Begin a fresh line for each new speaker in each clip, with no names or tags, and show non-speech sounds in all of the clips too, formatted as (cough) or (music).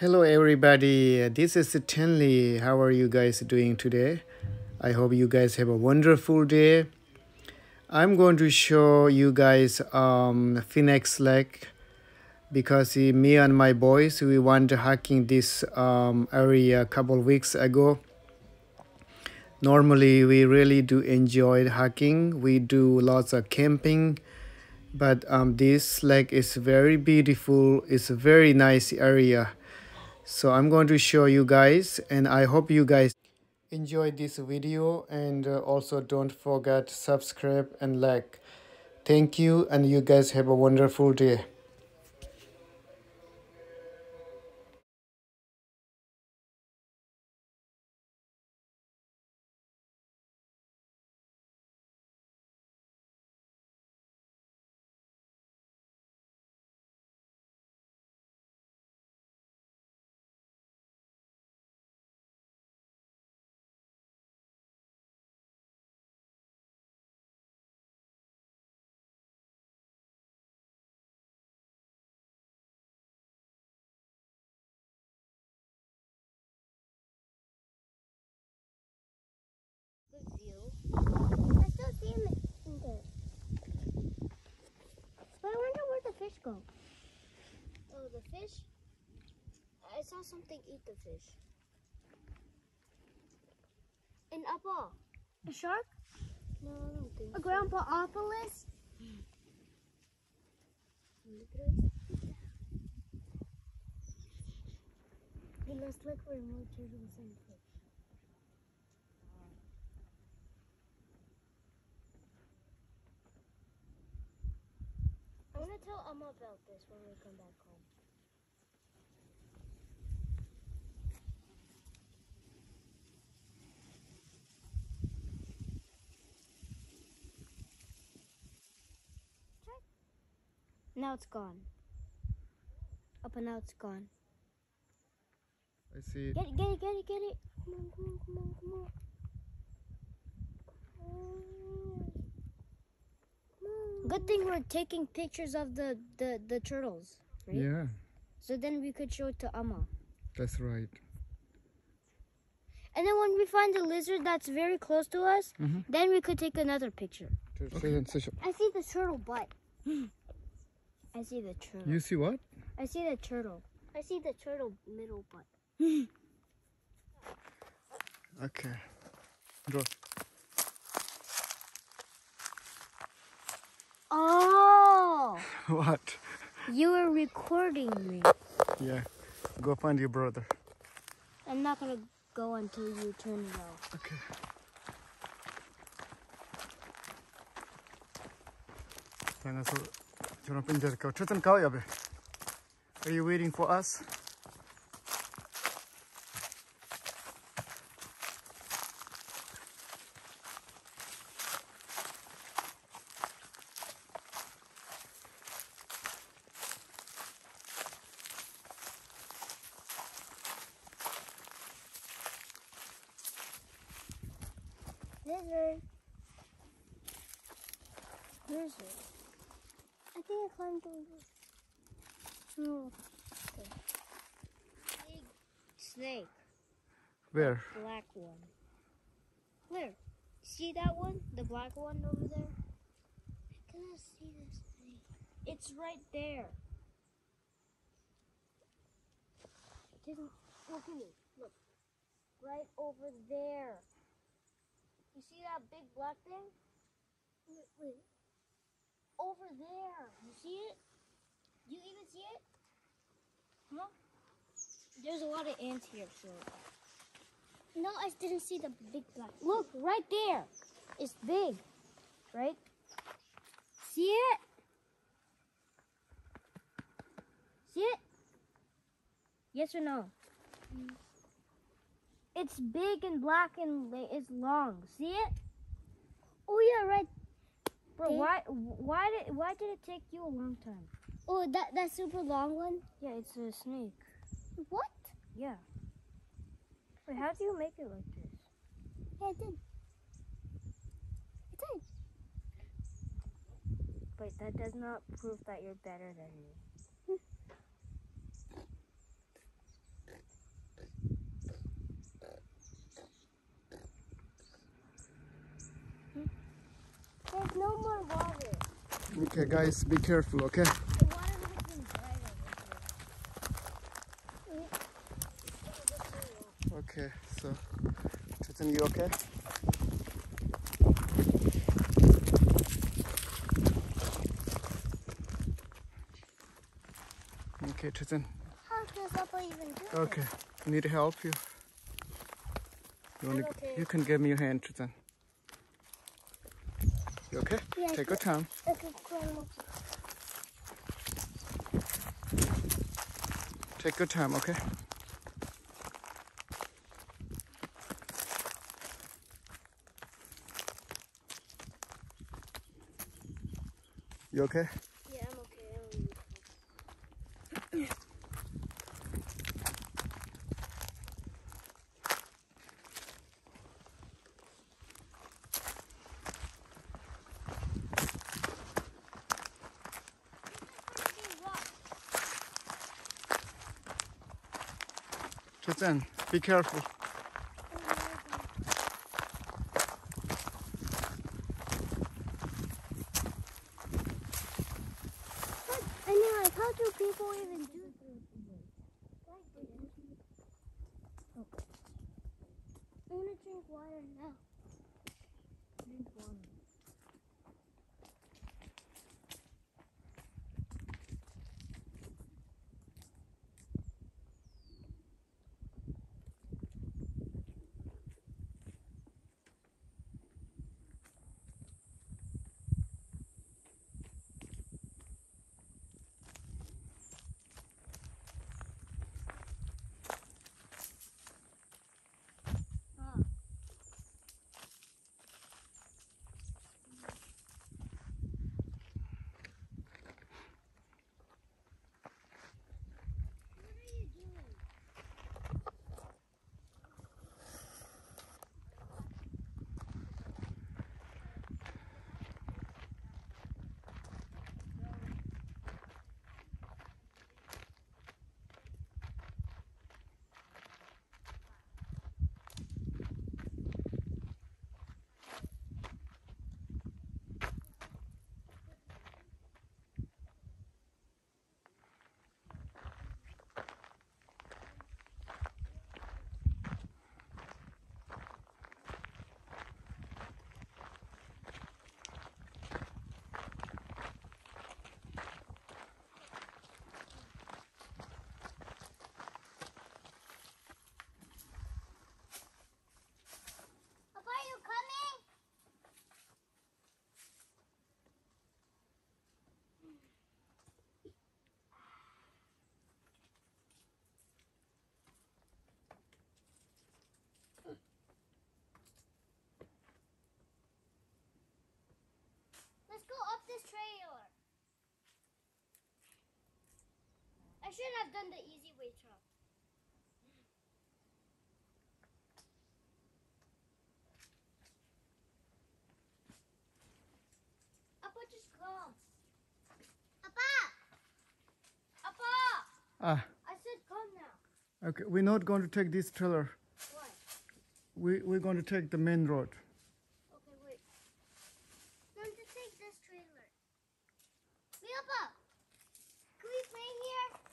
Hello everybody, this is Tenley. How are you guys doing today? I hope you guys have a wonderful day. I'm going to show you guys um, Phoenix Lake because me and my boys we went hiking this um, area a couple weeks ago. Normally we really do enjoy hiking. We do lots of camping but um, this lake is very beautiful. It's a very nice area so i'm going to show you guys and i hope you guys enjoy this video and uh, also don't forget subscribe and like. Thank you and you guys have a wonderful day
But I wonder where the fish go. Oh, the fish? I saw something eat the fish. An apple. A shark? No, I don't think
A grandpa Opolis?
It looks like we're more the I'm gonna tell Emma about this when we come back home.
Now it's gone. Up and now it's gone.
i see
Get it, get it, get it, get it. Come on, come on, come on, come on. Good thing we're taking pictures of the, the, the turtles, right?
yeah
So then we could show it to Amma.
that's right
And then when we find a lizard that's very close to us,
Mhm.
then we could take another picture.
okay.
I see the turtle butt. I see the turtle.
you see what
I see the turtle.
I see the turtle middle butt.
okay draw
Oh! (laughs)
what
You were recording me.
yeah go find your brother
I'm not gonna go until you turn it off.
okay Jangan so jangan penjar kau. Cetan kau ya be. Are you waiting for us?
Lizard.
Lizard.
I think I climbed over.
No. Big snake.
Where?
Black one. Where? See that one? The black one over there?
I cannot see this thing.
It's right there. Didn't look at me. Look. Right over there. You see that big black thing?
Wait, wait.
Over there. You see it? You even see it? Huh? There's a lot of ants here, so.
No, I didn't see the big black.
Look, right there. It's big. Right? See it? See it? Yes or no? Mm. It's big and black and it's long. See it?
Oh yeah, right.
Bro, why why did why did it take you a long time?
Oh, that that super long one.
Yeah, it's a snake.
What?
Yeah. Wait, how do you make it like this?
Yeah, I did. I did.
But that does not prove that you're better than me.
Okay, guys, be careful, okay?
The water has been dried over
Okay, so, Chetan, you okay? Okay, Chetan.
How does Papa even do?
Okay, need help you? You, wanna,
okay.
you can give me your hand, Chetan. You okay?
Yeah,
Take your time.
Okay,
Take your time, okay? You okay?
Yeah, I'm okay. I don't need
Chetan, be careful.
I shouldn't have done the easy way truck. Appa, just come. Appa! Appa!
Ah,
I said come now.
okay, we're not going to take this trailer.
What?
We, we're going to take the main road.
Okay, wait. Time to take this trailer. Wait, Appa! Can we play here?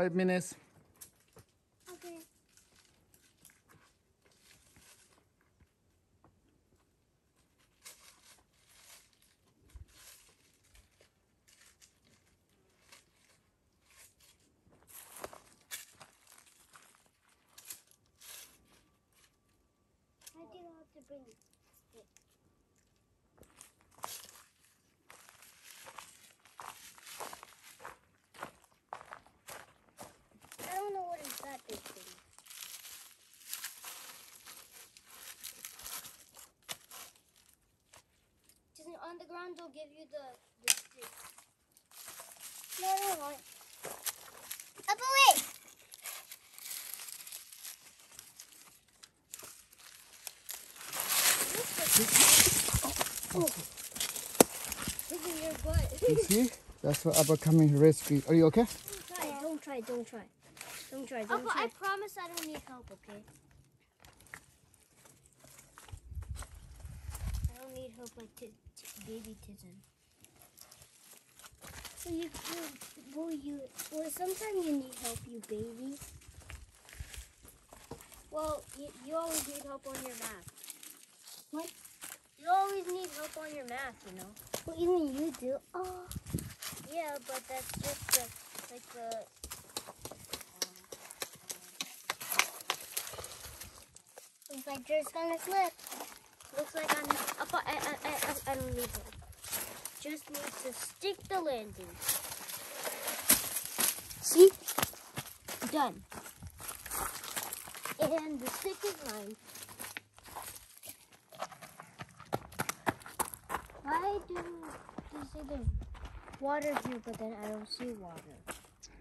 Five minutes.
Okay. I think I'll have to bring it. I don't know what is that big thing. Just on the ground, they'll give you the, the stick. No, I don't want. Up away! Oh. Look at your butt. (laughs)
You see? That's what Abba coming to rescue. Are you okay?
Don't try, don't try, don't try. Don't try, don't
Uncle,
try.
I promise I don't need help, okay?
I don't need help like to
baby Tizen.
So you, you, will you, well, sometimes you need help, you baby.
Well, you, you always need help on your math.
What?
You always need help on your math, you know.
Well, even you do. Oh,
Yeah, but that's just the like the.
Um, looks like Drew's gonna slip.
Looks like I'm. I, I, I, I, don't need help. Just need to stick the landing. See? Done. And the stick is mine. Why do you say the water here, but then I don't see water?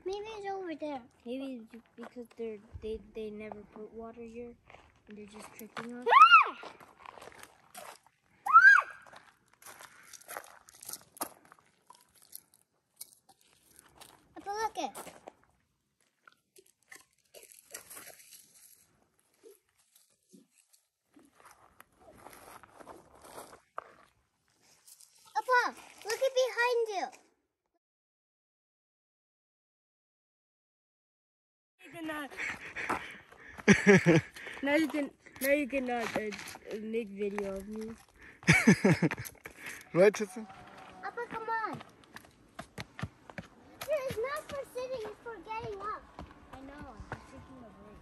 Maybe it's over there.
Maybe because they're they they never put water here, and they're just tricking us.
Have a look at. Papa, look at behind you.
You (laughs) cannot. now you can. Now you cannot uh, uh, make video of me. (laughs)
right, Hudson?
Papa, come on. Here, it's not for sitting, it's for getting up.
I know. I'm just taking a break.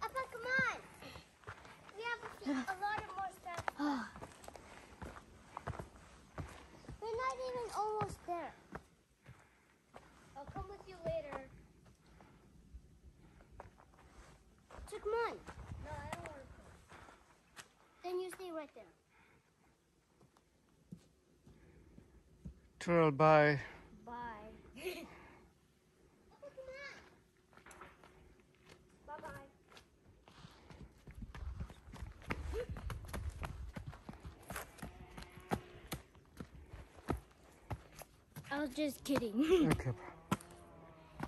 Papa, come on. We have a, few, a lot of more stuff. We're not even almost there.
I'll come with you later.
So come on.
No, I don't want to.
Then you stay right there.
Turtle, bye.
Bye. (laughs)
Papa, come on.
bye bye. I was just kidding.
Okay.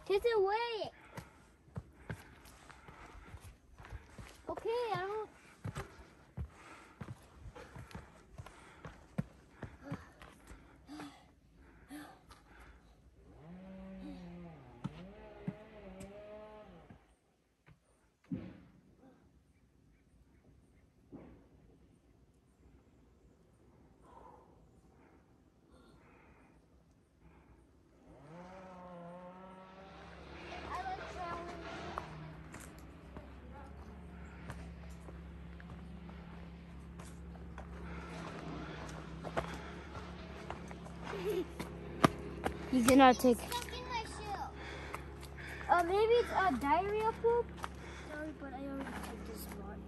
Take it (laughs) away. Okay, I don't.
I like traveling.
You cannot take.
Stuck in my shoe.
Uh, maybe it's a uh, diarrhea poop. Sorry, but I already took this one.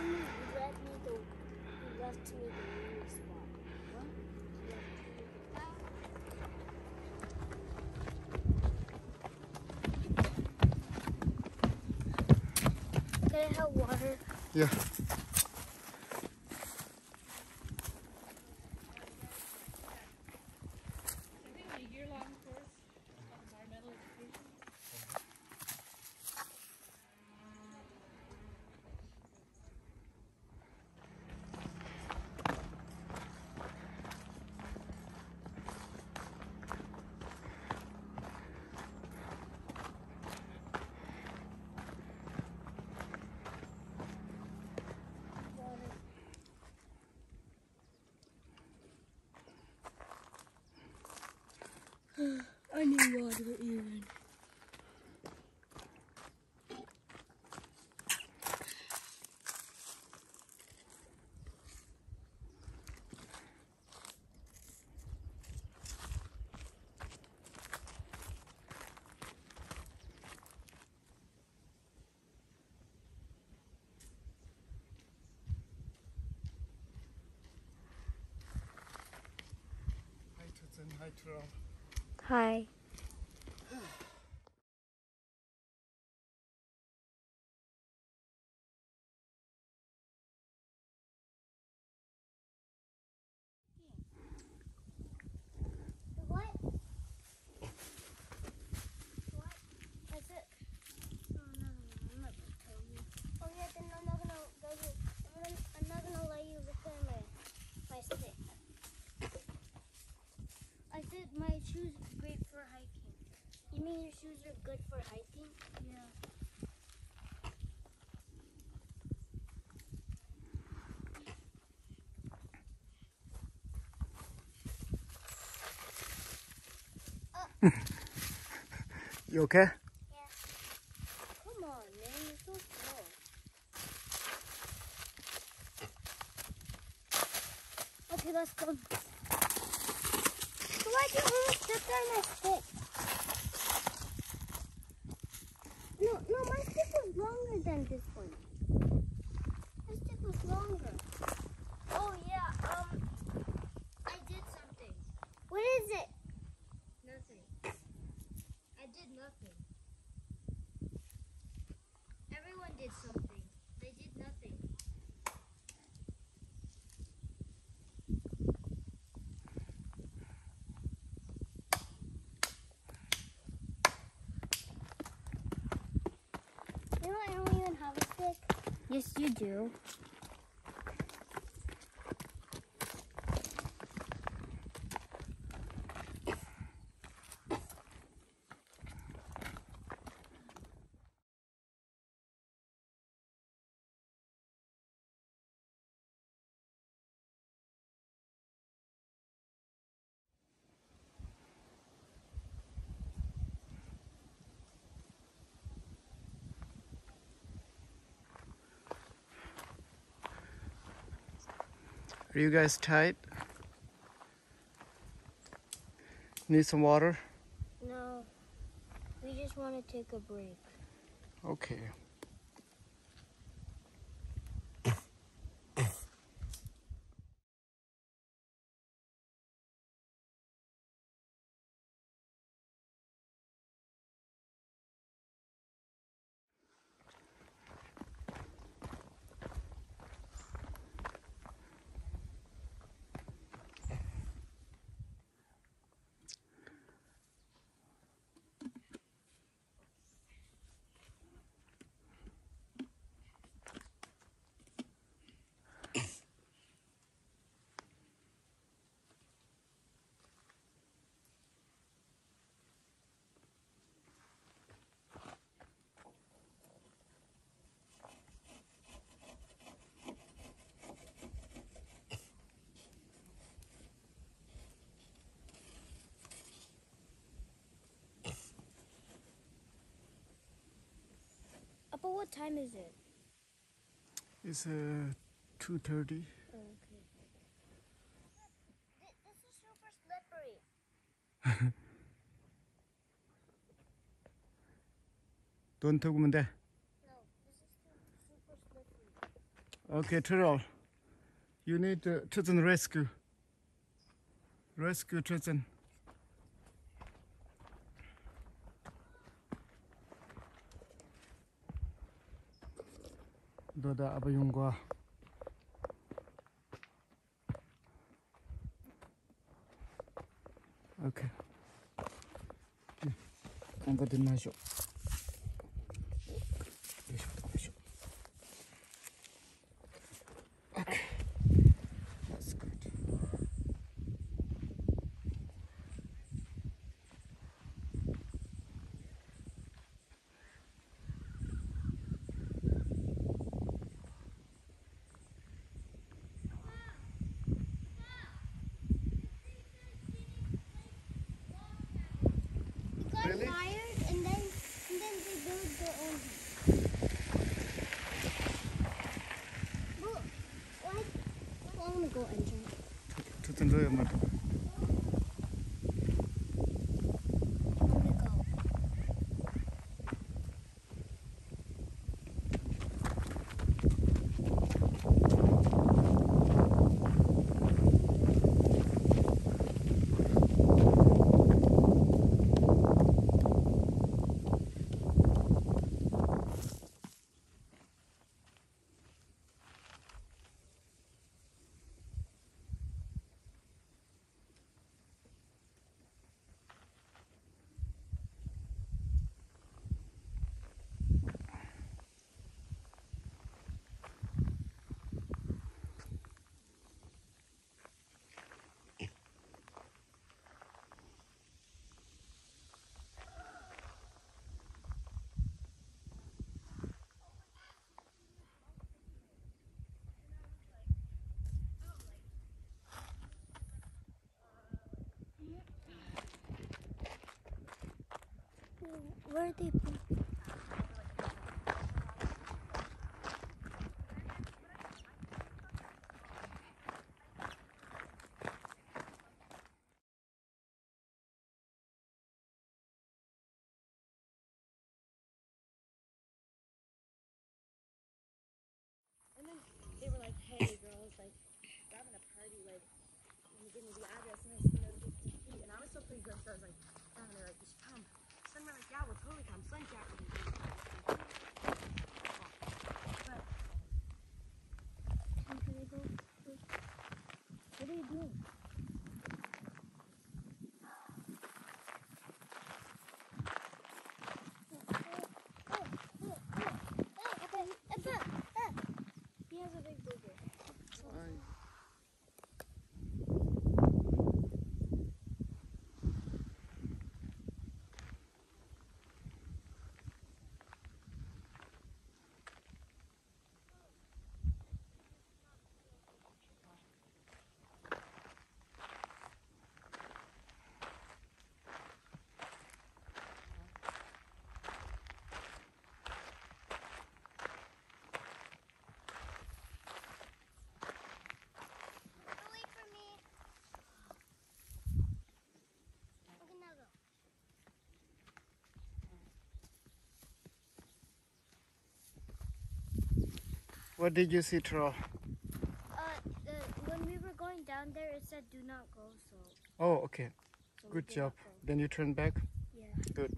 You left me the, you left me the new spot. What? You left me the-
Can I have water?
Yeah.
I need water even.
Hi,
good for hiking? Yeah. (laughs)
You okay? Yeah.
Come on, man, you're so slow. Okay, let's go. Why'd you almost step on my stick? No, no, my stick was longer than this one. My stick was longer. Oh yeah, um, I did something. What is it? Nothing. I did nothing. Everyone did something. They did nothing. You know I don't even have a stick. Yes, you do.
Are you guys tight? Need some water?
No, we just want to take a break.
Okay.
what time is it?
It's uh, 2.30.
Oh, okay. This, is super slippery.
Don't talk about that.
No, this is super slippery.
Okay, Terrell. You need uh, Tristan rescue. Rescue Tristan.
多的阿不用过 OK，嗯，看个灯那小 Go jump.
Triton roya 말.
I'm Where they? put-
And then they were like, hey, girls, like, we're having a party, like, you give me the address? And I no, 50 feet. And I was so pretty good, so I was like, oh, and they're like, you should come. So then we're like, yeah, we'll totally come. So then Jack would be But
Can I go? What are you doing?
What did you see, Tro?
Uh, the, when we were going down there, it said do not go, so.
Oh, okay.
so
Good job.
go.
Then you turn back.
Yeah.
Good.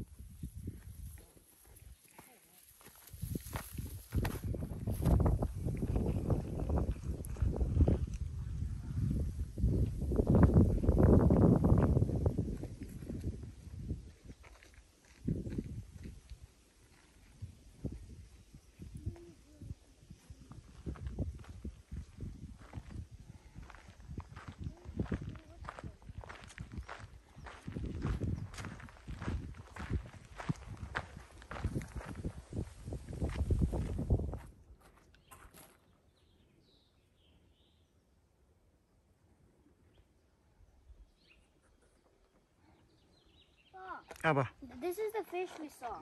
Abba.
This is the fish we saw.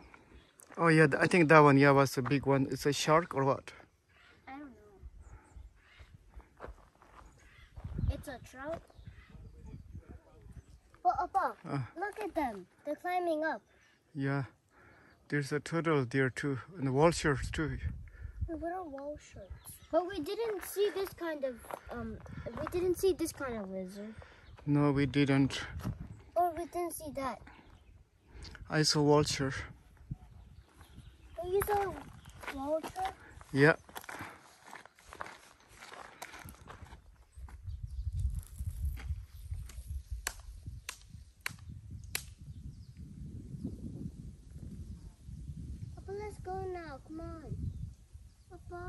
Oh yeah, I think that one. Yeah, was a big one. It's a shark or what?
I don't know. It's a trout. Well, Papa,
Uh.
look at them. They're climbing up.
Yeah. There's a turtle there too, and the vultures too.
What are wall shirts? But we didn't see this kind of um. We didn't see this kind of lizard.
No, we didn't.
Or we didn't see that.
I saw vulture.
You saw shirt.
Yeah.
Papa, let's go now. Come on. Papa.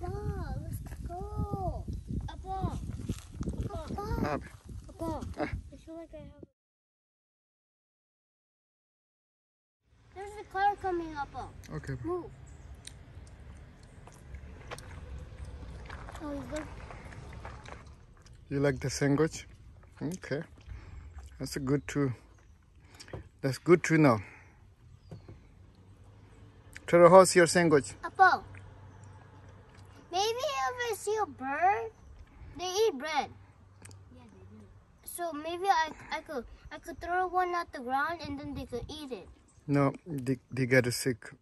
Papa, let's go. Papa. Papa.
Abba.
Papa.
Ah.
I feel like I have. Coming up.
Okay.
Move. Oh, he's look.
You like the sandwich? Okay. That's a good too. That's good to know. Trevor, how's your sandwich?
Apple. Maybe if I see a bird, they eat bread. Yeah, they do. So maybe I, I could I could throw one at the ground and then they could eat it.
No, they, they get sick.